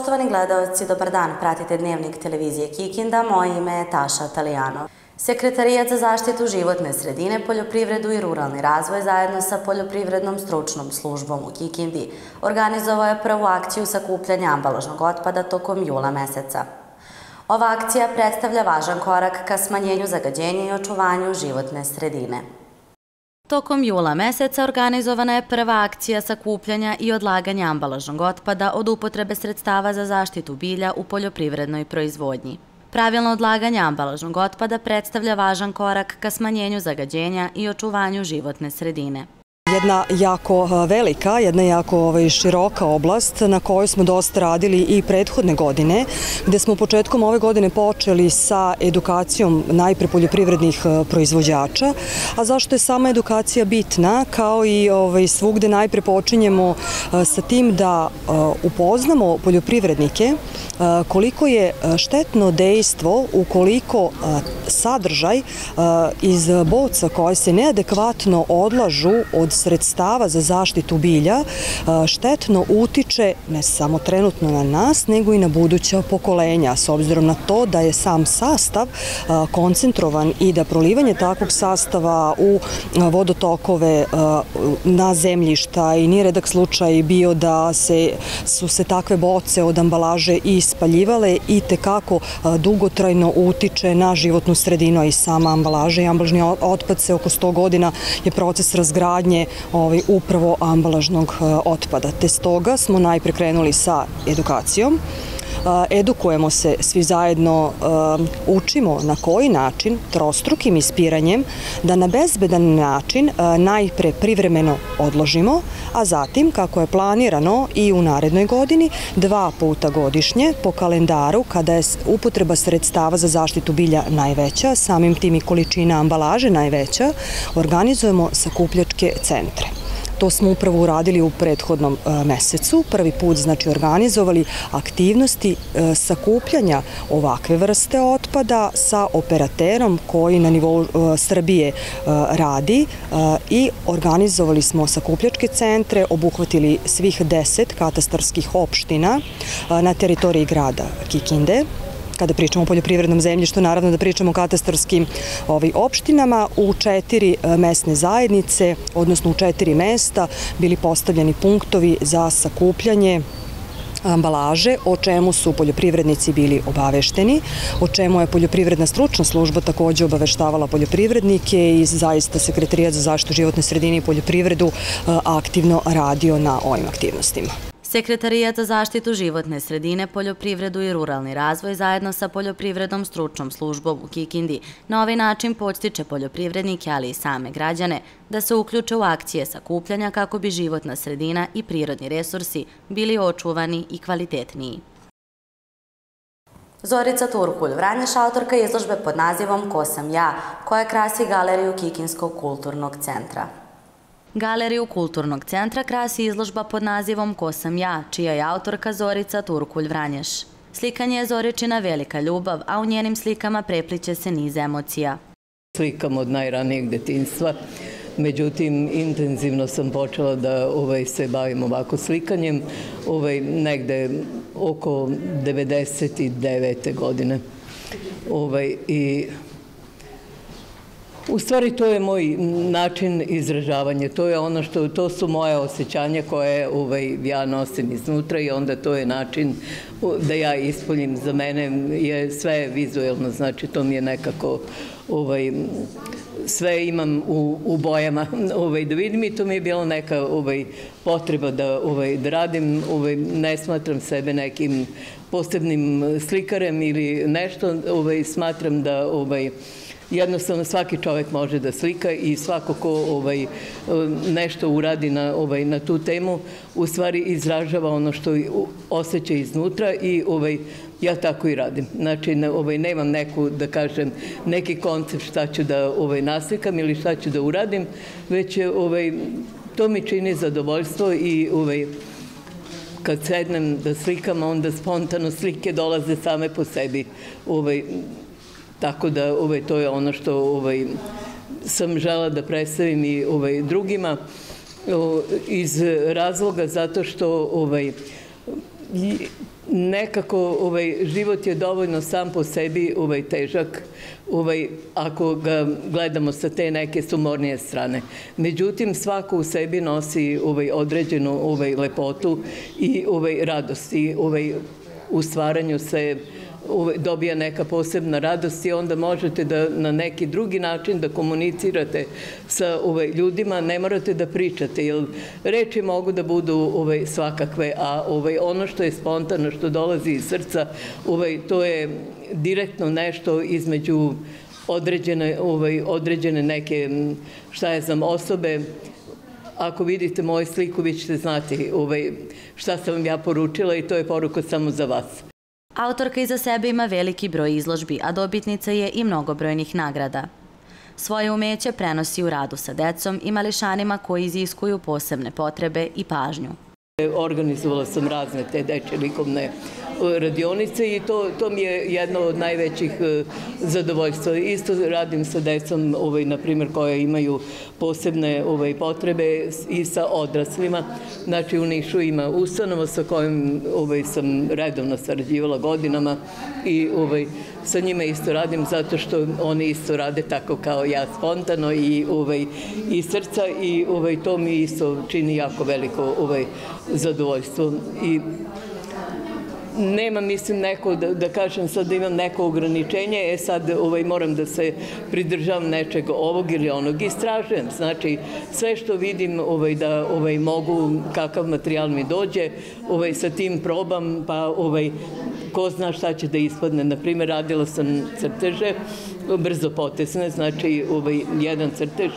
Poštovani gledalci, dobar dan. Pratite dnevnik televizije Kikinda. Moje ime je Taša Talijano. Sekretarijat za zaštitu životne sredine, poljoprivredu i ruralni razvoj zajedno sa Poljoprivrednom stručnom službom u Kikindi organizovao je prvu akciju sakupljanja ambalažnog otpada tokom jula meseca. Ova akcija predstavlja važan korak ka smanjenju zagađenja i očuvanju životne sredine. Tokom jula meseca organizovana je prva akcija sakupljanja i odlaganja ambalažnog otpada od upotrebe sredstava za zaštitu bilja u poljoprivrednoj proizvodnji. Pravilno odlaganje ambalažnog otpada predstavlja važan korak ka smanjenju zagađenja i očuvanju životne sredine jedna jako velika, jedna jako ovaj, široka oblast na kojoj smo dosta radili i prethodne godine, gde smo početkom ove godine počeli sa edukacijom najpre poljoprivrednih proizvođača, a zašto je sama edukacija bitna, kao i ovaj, svugde najpre počinjemo sa tim da upoznamo poljoprivrednike koliko je štetno dejstvo ukoliko sadržaj iz boca koje se neadekvatno odlažu od sredstava za zaštitu bilja štetno utiče ne samo trenutno na nas, nego i na buduća pokolenja, s obzirom na to da je sam sastav koncentrovan i da prolivanje takvog sastava u vodotokove na zemljišta i nije redak slučaj bio da se, su se takve boce od ambalaže ispaljivale i tekako dugotrajno utiče na životnu sredinu i sama ambalaža i ambalažni otpad se oko 100 godina je proces razgradnje ovaj, upravo ambalažnog eh, otpada. Te stoga smo najpre krenuli sa edukacijom edukujemo se svi zajedno, eh, učimo na koji način, trostrukim ispiranjem, da na bezbedan način najpre privremeno odložimo, a zatim, kako je planirano i u narednoj godini, dva puta godišnje po kalendaru, kada je upotreba sredstava za zaštitu bilja najveća, samim tim i količina ambalaže najveća, organizujemo sakupljačke centre. To smo upravo uradili u prethodnom e, mesecu. Prvi put znači organizovali aktivnosti e, sakupljanja ovakve vrste otpada sa operaterom koji na nivou e, Srbije radi i organizovali smo sakupljačke centre, obuhvatili svih deset katastarskih opština na teritoriji grada Kikinde kada pričamo o poljoprivrednom zemljištu, naravno da pričamo o katastarskim ovaj, opštinama, u četiri e, mesne zajednice, odnosno u četiri mesta, bili postavljeni punktovi za sakupljanje ambalaže, o čemu su poljoprivrednici bili obavešteni, o čemu je poljoprivredna stručna služba takođe obaveštavala poljoprivrednike i zaista Sekretarijat za zaštitu životne sredine i poljoprivredu e, aktivno radio na ovim aktivnostima. Sekretarijat za zaštitu životne sredine, poljoprivredu i ruralni razvoj zajedno sa poljoprivrednom stručnom službom u Kikindi na ovaj način podstiče poljoprivrednike, ali i same građane, da se uključe u akcije sakupljanja kako bi životna sredina i prirodni resursi bili očuvani i kvalitetniji. Zorica Turkulj, Vranješ autorka izložbe pod nazivom Ko sam ja, koja krasi galeriju Kikinskog kulturnog centra. Galeriju Kulturnog centra krasi izložba pod nazivom Ko sam ja, čija je autorka Zorica Turkulj Vranješ. Slikanje je Zoričina velika ljubav, a u njenim slikama prepliče se niz emocija. Slikam od najranijeg detinstva, međutim intenzivno sam počela da ovaj, se bavim ovako slikanjem ovaj, negde oko 99. godine. Ovaj, I U stvari to je moj način izražavanja, to je ono što, to su moje osjećanja koje ovaj, ja nosim iznutra i onda to je način da ja ispoljim za mene je sve vizuelno, znači to mi je nekako ovaj, sve imam u, u bojama. Ovaj, da vidim i to mi je bila neka ovaj, potreba da, ovaj, da radim, ovaj, ne smatram sebe nekim posebnim slikarem ili nešto, ovaj, smatram da ovaj, jednostavno svaki čovek može da slika i svako ko ovaj, nešto uradi na, ovaj, na tu temu, u stvari izražava ono što osjeća iznutra i ovaj, ja tako i radim. Znači, ne, ovaj, nemam neku, da kažem, neki koncept šta ću da ovaj, naslikam ili šta ću da uradim, već ovaj, to mi čini zadovoljstvo i ovaj, kad sednem da slikam, onda spontano slike dolaze same po sebi. Ovaj, Tako da ovaj, to je ono što ovaj, sam žela da predstavim i ovaj, drugima o, iz razloga zato što ovaj, nekako ovaj, život je dovoljno sam po sebi ovaj, težak ovaj, ako ga gledamo sa te neke sumornije strane. Međutim, svako u sebi nosi ovaj, određenu ovaj, lepotu i ovaj, radost i ovaj, u stvaranju se dobija neka posebna radost i onda možete da na neki drugi način da komunicirate sa ovaj, ljudima, ne morate da pričate, jer reči mogu da budu ovaj, svakakve, a ovaj, ono što je spontano, što dolazi iz srca, ovaj, to je direktno nešto između određene, ovaj, određene neke, šta je znam, osobe, ako vidite moju sliku, vi ćete znati ovaj, šta sam vam ja poručila i to je poruka samo za vas. Autorka iza sebe ima veliki broj izložbi, a dobitnica je i mnogobrojnih nagrada. Svoje umeće prenosi u radu sa decom i mališanima koji iziskuju posebne potrebe i pažnju. Organizovala sam razne te deče likovne radionice i to, to mi je jedno od najvećih e, zadovoljstva. Isto radim sa decom, ovaj, na primjer, koje imaju posebne ovaj, potrebe i sa odraslima. Znači, u Nišu ima ustanova sa kojim ovaj, sam redovno sarađivala godinama i ovaj, sa njima isto radim zato što oni isto rade tako kao ja spontano i ovaj i srca i ovaj to mi isto čini jako veliko ovaj zadovoljstvo i nema, mislim, neko, da, da kažem sad da imam neko ograničenje, e sad ovaj, moram da se pridržavam nečeg ovog ili onog. Istražujem, znači, sve što vidim ovaj, da ovaj, mogu, kakav materijal mi dođe, ovaj, sa tim probam, pa ovaj, ko zna šta će da ispadne. Naprimer, radila sam crteže, brzo potesne, znači ovaj, jedan crtež.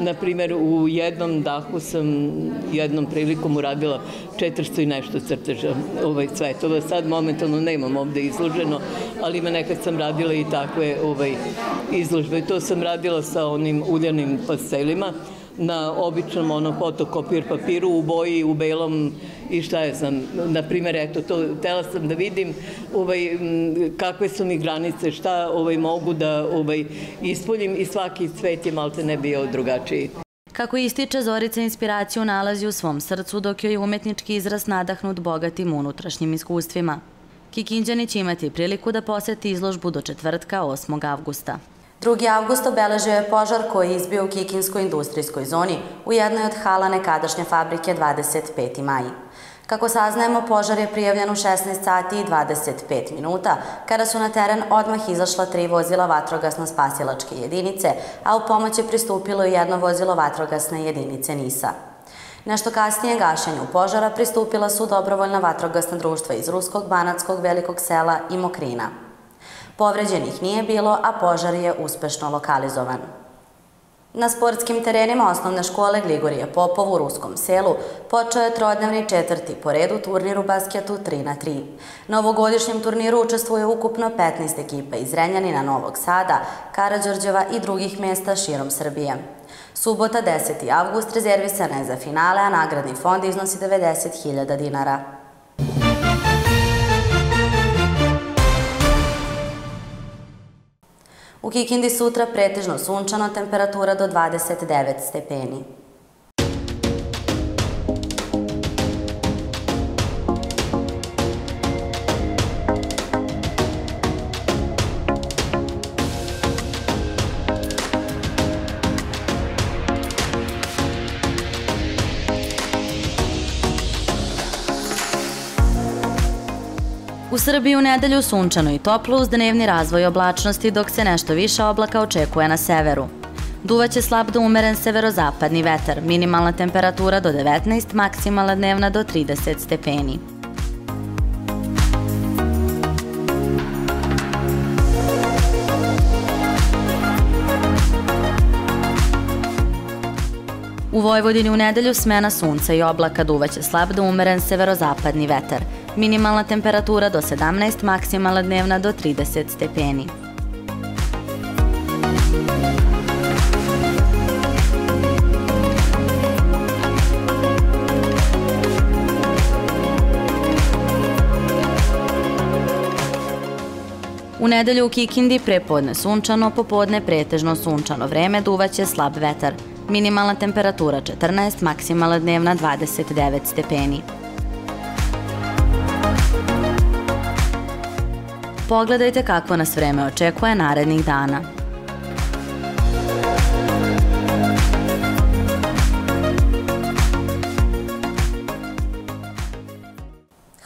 Naprimer, u jednom dahu sam jednom prilikom uradila 400 i nešto crteža ovaj, cvetova. Sad momentalno nemam ovde izloženo, ali ima nekad sam radila i takve ovaj, izložbe. To sam radila sa onim uljanim pastelima na običnom ono fotokopir papiru u boji, u belom i šta je znam, na primjer, eto, to tela sam da vidim ovaj, kakve su mi granice, šta ovaj, mogu da ovaj, ispoljim i svaki cvet je malte ne bio drugačiji. Kako ističe, Zorica inspiraciju nalazi u svom srcu, dok joj je umetnički izraz nadahnut bogatim unutrašnjim iskustvima. Kikinđani će imati priliku da poseti izložbu do četvrtka 8. avgusta. 2. avgust obeležio je požar koji je izbio u Kikinskoj industrijskoj zoni u jednoj od hala nekadašnje fabrike 25. maj. Kako saznajemo, požar je prijavljen u 16 sati i 25 minuta, kada su na teren odmah izašla tri vozila vatrogasno-spasilačke jedinice, a u pomoć je pristupilo i jedno vozilo vatrogasne jedinice NISA. Nešto kasnije gašenju požara pristupila su dobrovoljna vatrogasna društva iz Ruskog, Banatskog, Velikog sela i Mokrina. Povređenih nije bilo, a požar je uspešno lokalizovan. Na sportskim terenima osnovne škole Gligorije Popov u Ruskom selu počeo je trodnevni četvrti po redu turnir u basketu 3 na 3. Na ovogodišnjem turniru učestvuje ukupno 15 ekipa iz Renjanina, Novog Sada, Karadžorđeva i drugih mesta širom Srbije. Subota 10. avgust rezervisana je za finale, a nagradni fond iznosi 90.000 dinara. U Kikindi sutra pretežno sunčano, temperatura do 29 stepeni. Srbiji u nedelju sunčano i toplo uz dnevni razvoj oblačnosti dok se nešto više oblaka očekuje na severu. Duvaće slab do umeren severozapadni vetar, minimalna temperatura do 19, maksimalna dnevna do 30 stepeni. U Vojvodini u nedelju smena sunca i oblaka duvaće slab do umeren severozapadni vetar, Minimalna temperatura do 17, maksimalna dnevna do 30 stepeni. U nedelju u Kikindi prepodne sunčano, popodne pretežno sunčano vreme, duvaće slab vetar. Minimalna temperatura 14, maksimalna dnevna 29 stepeni. Pogledajte kakvo nas vreme očekuje narednih dana.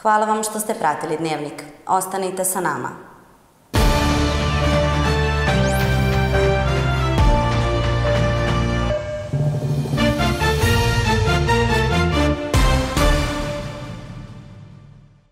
Hvala vam što ste pratili Dnevnik. Ostanite sa nama.